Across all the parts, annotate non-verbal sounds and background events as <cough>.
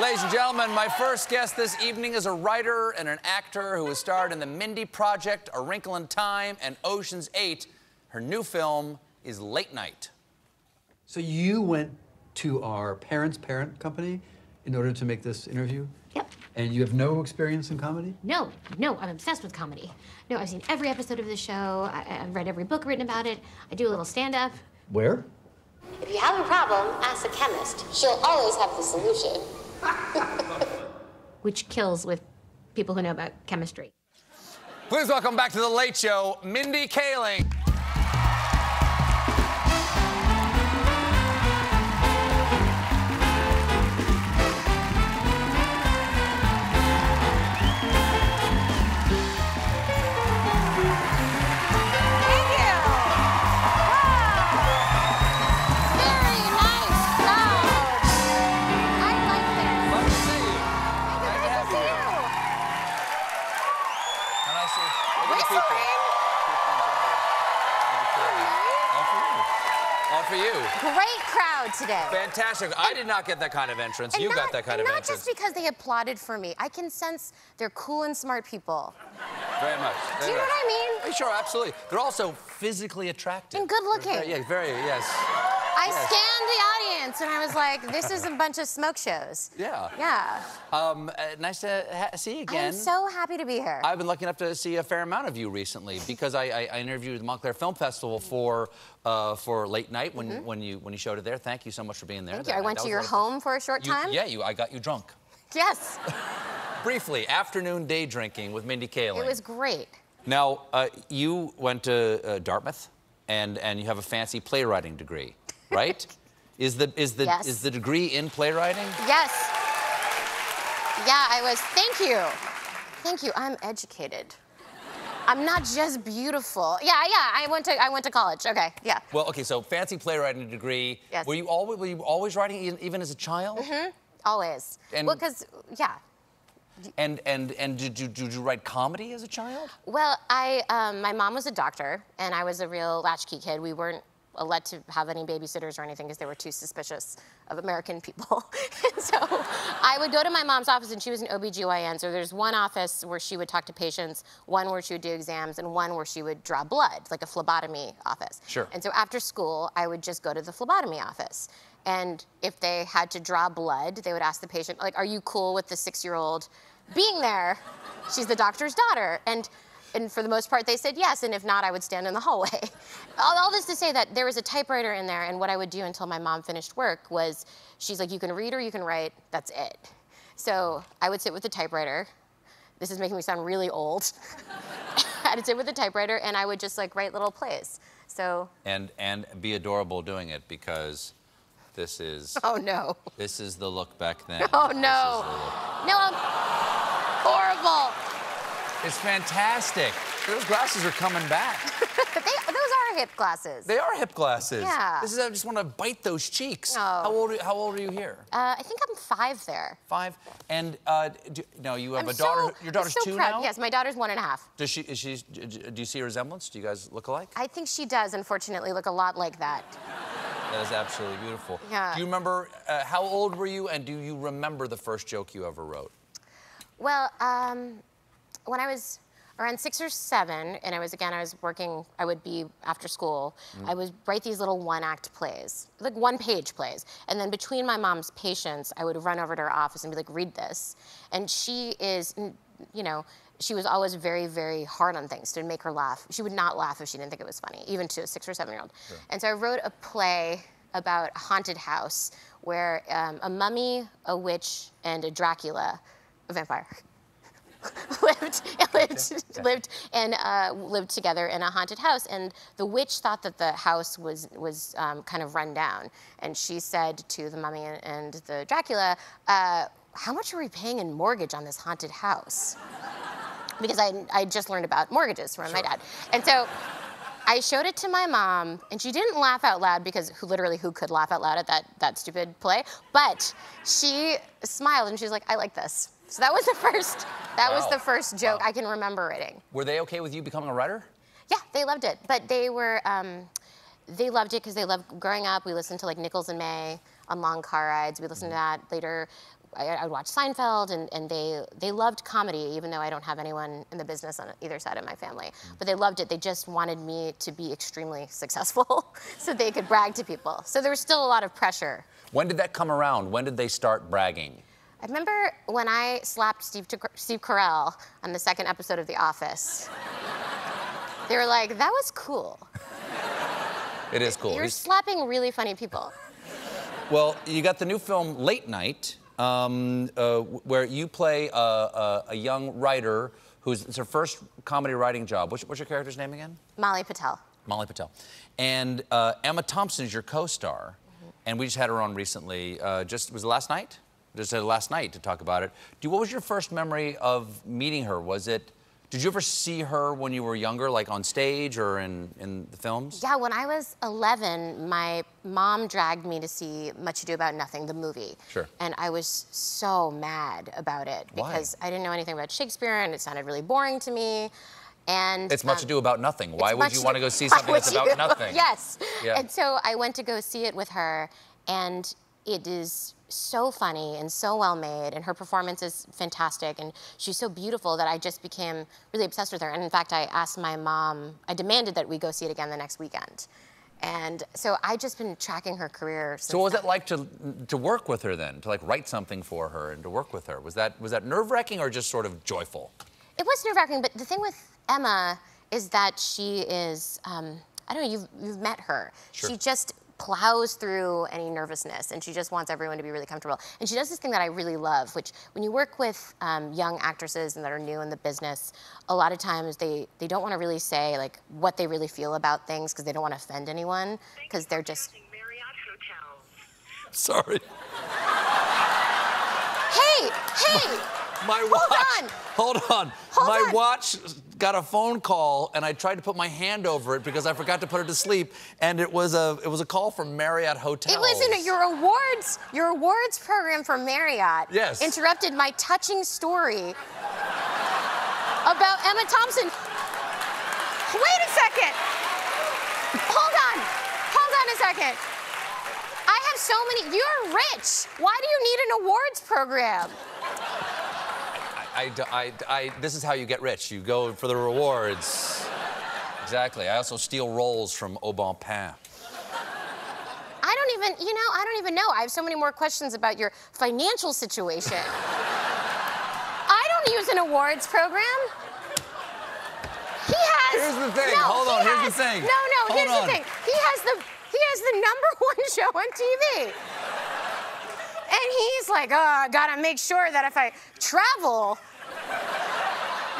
Ladies and gentlemen, my first guest this evening is a writer and an actor who has starred in The Mindy Project, A Wrinkle in Time, and Ocean's 8. Her new film is Late Night. So you went to our parents' parent company in order to make this interview? Yep. And you have no experience in comedy? No, no, I'm obsessed with comedy. No, I've seen every episode of the show. I, I've read every book written about it. I do a little stand-up. Where? If you have a problem, ask a chemist. She'll always have the solution. <laughs> Which kills with people who know about chemistry. Please welcome back to The Late Show, Mindy Kaling. For you. Great crowd today. Fantastic. I did not get that kind of entrance. And You not, got that kind of not just because they applauded for me. I can sense they're cool and smart people. Very much. Do you know what I mean? Sure, absolutely. They're also physically attractive. And good looking. Very, yeah, very, yes. I scanned the audience and I was like, this is a bunch of smoke shows. Yeah. Yeah. Um, uh, nice to see you again. I'm so happy to be here. I've been lucky enough to see a fair amount of you recently because I, I, I interviewed the Montclair Film Festival for uh, for late night when when you when you showed it there. Thank you so much for being there. Thank you. I went to your lot of fun. home for a short You- time. yeah, you. I got you drunk <laughs> Yes. <laughs> briefly. Afternoon day drinking with Mindy Kaling. It was great. Now, uh, you went to uh, Dartmouth, and and you have a fancy playwriting degree, right? is the is the Yes. is the degree in playwriting? Yes. Yeah, I was. Thank you. Thank you. I'm educated. I'm not just beautiful. Yeah, yeah. I went to I went to college. Okay. Yeah. Well, okay, so fancy playwriting degree. Yes. Were you always were you always writing even as a child? Mm-hmm. Always. And- well, because yeah. And and and did you did you write comedy as a child? Well, I um, my mom was a doctor, and I was a real latchkey kid. We weren't let to have any babysitters or anything because they were too suspicious of American people. <laughs> and so I would go to my mom's office, and she was an OBGYN. So there's one office where she would talk to patients, one where she would do exams, and one where she would draw blood, like a phlebotomy office. Sure. And so after school, I would just go to the phlebotomy office. And if they had to draw blood, they would ask the patient, like, are you cool with the six-year-old being there? She's the doctor's daughter. And and for the most part, they said yes. And if not, I would stand in the hallway. <laughs> all, all this to say that there was a typewriter in there, and what I would do until my mom finished work was, she's like, you can read or you can write. That's it. So I would sit with the typewriter. This is making me sound really old. <laughs> I'd sit with the typewriter, and I would just like write little plays. So, And and be adorable doing it because this is <laughs> oh no. this is the look back then. Oh This is no. the look. No, I'm horrible. It's fantastic. Those glasses are coming back. But <laughs> they, those are hip glasses. They are hip glasses. Yeah. This is I just want to bite those cheeks. Oh. How old are, how old are you here? Uh, I think I'm five there. Five. And uh, do, no, you have I'm a daughter. so, your daughter's so two proud. now. Yes, my daughter's one and a half. Does she? Is she? Do you see a resemblance? Do you guys look alike? I think she does, unfortunately, look a lot like that. That is absolutely beautiful. Yeah. Do you remember uh, how old were you, and do you remember the first joke you ever wrote? Well, um, when I was around six or seven, and I was again, I was working. I would be after school. I would write these little one-act plays, like one-page plays, and then between my mom's patients, I would run over to her office and be like, "Read this," and she is, you know. She was always very, very hard on things to make her laugh. She would not laugh if she didn't think it was funny, even to a six or seven year old. And so I wrote a play about a haunted house where um, a mummy, a witch, and a Dracula, a vampire, <laughs> lived <laughs> lived lived and uh, lived together in a haunted house. And the witch thought that the house was was um, kind of run down, and she said to the mummy and, and the Dracula, uh, "How much are we paying in mortgage on this haunted house?" <laughs> Because I I just learned about mortgages from my dad, and so. I showed it to my mom, and she didn't laugh out loud because who literally who could laugh out loud at that that stupid play? But she smiled and she was like, "I like this." So that was the first. That was the first joke Wow. I can remember writing. Were they okay with you becoming a writer? Yeah, they loved it, but they were. Um, they loved it because they loved growing up. We listened to like Nichols and May on long car rides. We listened to that later. I, I would watch Seinfeld, and, and they they loved comedy, even though I don't have anyone in the business on either side of my family. But they loved it. They just wanted me to be extremely <laughs> successful, <laughs> so they could brag to people. So there was still a lot of pressure. When did that come around? When did they start bragging? I remember when I slapped Steve, Steve Carell on the second episode of The Office. they were like, "That was cool." It is cool. You're He's- slapping really funny people. Well, you got the new film Late Night, um, uh, where you play a, a, a young writer who's it's her first comedy writing job. What's, what's your character's name again? Molly Patel. Molly Patel. And uh, Emma Thompson is your co-star, and we just had her on recently. Uh, just was it last night? Just uh, last night to talk about it. Do what was your first memory of meeting her? Was it? Did you ever see her when you were younger, like on stage or in, in the films? Yeah, when I was 11, my mom dragged me to see Much Ado About Nothing, the movie. Sure. And I was so mad about it Why? because I didn't know anything about Shakespeare and it sounded really boring to me. And It's much um, ado about nothing. Why would you want to go <laughs> see something that's about <laughs> nothing? yes. Yeah. And so I went to go see it with her, and it is so funny and so well made, and her performance is fantastic, and she's so beautiful that I just became really obsessed with her. And in fact, I asked my mom, I demanded that we go see it again the next weekend. And so I just been tracking her career. Since So what was then. it like to to work with her then? To like write something for her and to work with her? Was that was that nerve wracking or just sort of joyful? It was nerve wracking, but the thing with Emma is that she is, um, I don't know, you've, you've met her. Sure. She just plows through any nervousness and she just wants everyone to be really comfortable. And she does this thing that I really love, which when you work with um, young actresses and that are new in the business, a lot of times they, they don't want to really say like what they really feel about things because they don't want to offend anyone because they're just, Marriott Hotels. Sorry. hey, hey, My watch. Hold on. Hold on. Hold my on. watch got a phone call, and I tried to put my hand over it because I forgot to put it to sleep, and it was a it was a call from Marriott Hotel. It was in your awards, your awards program for Marriott. Yes. Interrupted my touching story about Emma Thompson. Wait a second. Hold on. Hold on a second. I have so many. You're rich. Why do you need an awards program? I, I, I, this is how you get rich. You go for the rewards. Exactly. I also steal rolls from Au Bon Pain. I don't even, you know, I don't even know. I have so many more questions about your financial situation. I don't use an awards program. He has. Here's the thing. No, Hold on. Here's has- the thing. No, no. Hold here's on. the thing. He has the he has the number <laughs> one show on TV. And he's like, oh, I gotta make sure that if I travel,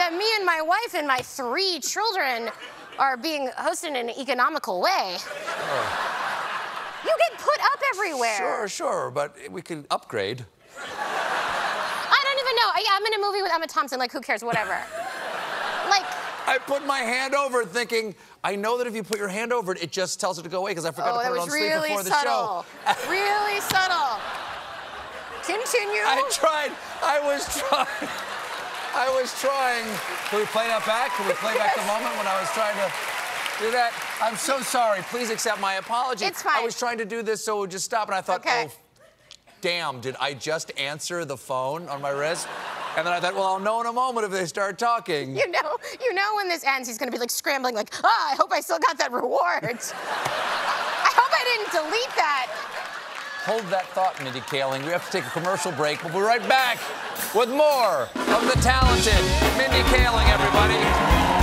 that me and my wife and my three children are being hosted in an economical way. You get put up everywhere. Sure, sure, but we can upgrade. I don't even know. I, I'm in a movie with Emma Thompson. Like, who cares? Whatever. like, I put my hand over thinking, I know that if you put your hand over it, it just tells it to go away because I forgot oh, to put it on sleep really before the subtle. show. really subtle. <laughs> Continue. I tried. I was trying. I was trying. Can we play that back? Can we play back the <laughs> moment when I was trying to do that? I'm so sorry. Please accept my apology. It's fine. I was trying to do this so it would just stop, and I thought, Okay. oh, damn, did I just answer the phone on my wrist? And then I thought, well, I'll know in a moment if they start talking. You know, you know when this ends, he's gonna be like scrambling, like, ah, I hope I still got that reward. <laughs> I hope I didn't delete that. Hold that thought, Mindy Kaling. We have to take a commercial break. We'll be right back with more of the talented Mindy Kaling, everybody.